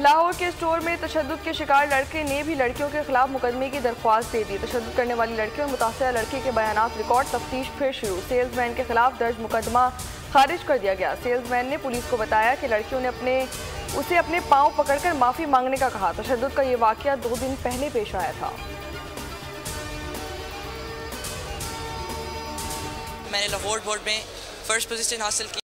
लाहौर के स्टोर में तशद के शिकार लड़के ने भी लड़कियों के खिलाफ मुकदमे की दरख्वास्त दे दी। तशद करने वाली लड़की और मुतासर लड़की के बयान रिकॉर्ड तफ्तीश फिर शुरू। सेल्समैन के खिलाफ दर्ज मुकदमा खारिज कर दिया गया। सेल्समैन ने पुलिस को बताया कि लड़कियों ने अपने, उसे अपने पाँव पकड़कर माफ़ी मांगने का कहा। तशद का ये वाक़ दो दिन पहले पेश आया था। मैंने लाहौर बोर्ड में फ़र्स्ट पोजीशन हासिल की।